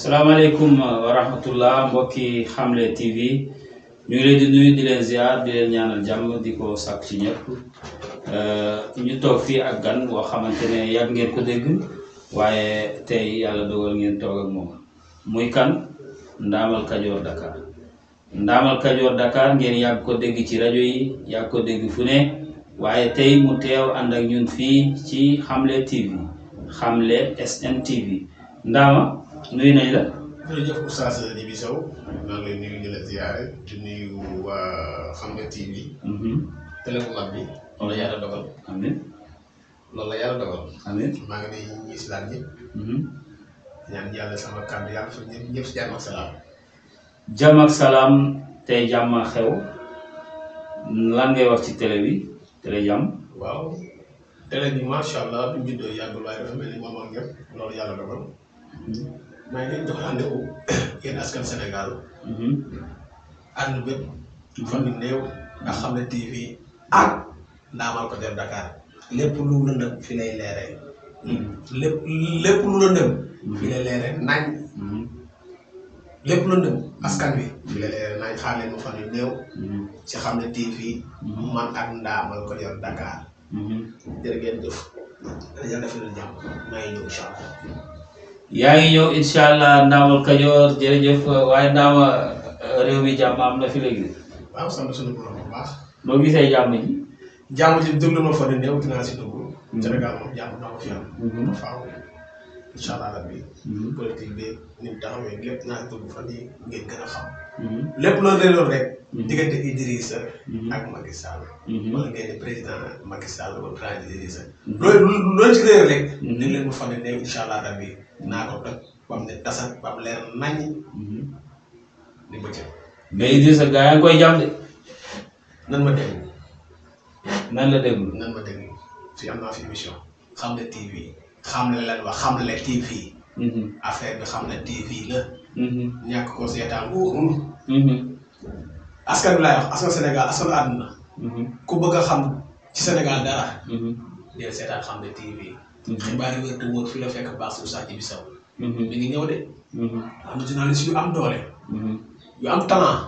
salaamaaleykum uh, wa rahmatullah mbokki xamle tv ñu ngi leen di nuyu di leen ziar di leen ñaanal jàmm di ko sàkk ci ñëpp uh, ñu toog fii ak gan boo xamante ne yàgg ngeen ko dégg waaye tey yàlla dogal ngeen toog ak moom muy kan ndaamal kajoor Dakar Ndaamal Kajoor Dakar ngeen yàgg ko dégg ci rajo yi yàgg ko dégg fu ne waaye tey mu teew ànd ak ñun fii ci Xamle TV Xamle SN TV Ndaama nuyu nañ la. jërëjëf Oustaz Djibi Sow maa ngi lay nuyu di la ziare di nuyu waa Xamle TV. télé bu mag bi. loolu la yàlla dogal. amiin loolu la yàlla dogal. amiin maa ngi nuyu ñi islam ñëpp. ñaan yàlla sama kàddu yàlla fa ñëpp ñëpp si jàmm ak salaam. jàmm ak salaam tey jàmm a xew lan ngay wax ci télé bi télé jàmm waaw télé bi macha allah bi mu juddoo yàggul waaye dafa mel ni moom ak ñëpp loolu yàlla dogal maa ngi leen jox rendez-vous yéen askan Sénégal Mhm. ànd bépp fan yu néew nga xam ne TV ak ndaamal ko dem Dakar lépp lu lëndëm fi lay leeree lépp lépp lu lëndëm fi lay leeree nañ lépp lëndëm askan wi fi lay leeree nañ xaar leen mu fan yu néew ci xam ne TV man ak ndaamal ko yor Dakar jërë ngeen jëf yàlla def leen jàmm maa ngi ñëw incha allah yaa ngi ñëw incha allah ndaamal kajoor jërëjëf waaye ndaama réew mi jàmm am na fi léegi waaw sant suñu borom bu baax noo gisee jàmm ji. jàmm ji dund ma fa ne néew dinaa si dugg. Mm-hmm. Sénégal moom jàmm naa ko fi am. Mm-hmm. ma faaw incha allah rabbi. Mm-hmm. politique bi ni mu taxawee lépp naa dugg fan yii ngeen gën a xam. lépp loo réeroon rek. diggante Idrissa ak Macky Sall. wala ngeen ne président Macky Sall wala président Idrissa. loolu loolu ci réer rek. ni leen ma fa ne néew incha allah rabbi naa ko toj ba mu ne tasa ba mu leer naññ. di bëccëg mais Idrissa gaa yaa ngi koy jàmm de nan ma déglu nan la déglu nan ma déglu fi am naa fi émission xam la TV xam la lan wax xam la TV mhm. affaire bi xam la TV la mhm. ñàkk ko seetaan wóorul mhm. askan bi laay wax askan Sénégal askan àdduna ku bëgg a xam ci Sénégal dara del seetaan xam la TV xibaar yi wér te wóor fi la fekk baax su sàcc bi saw mi ngi ñëw de am journaliste yu am doole yu am talent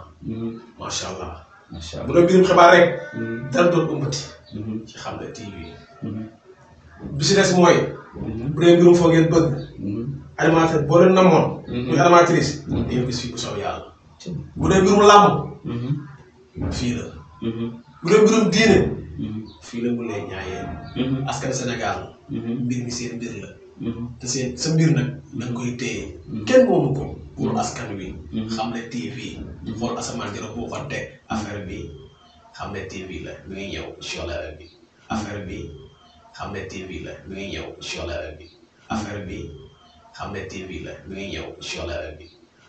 macha allah macha bu allah doon biirum xibaar rek dara doon umbati ci xam ne TV bi si des mooy bu dee mbirum foo ngeen bëgg animateur boo leen namoon muy animatrice di ngeen gis fii bu soobee yàlla bu dee mbirum làmb fii la. Mm-hmm. bu doon mbirum diine. Mm-hmm. fii la mu lay ñaayeen. Mm-hmm. askan Sénégal. mbir mi seen mbir la. te seen sa mbir nag da koy téye. kenn moomu ko pour askan wi. xam ne TV. xool asamaan jërë boo ko teg affaire bi xam ne TV la mi ngi ñëw incha allah bi affaire bi xam ne TV la mi ngi ñëw incha allah bi affaire bi xam ne TV la mi ngi ñëw incha allah bi.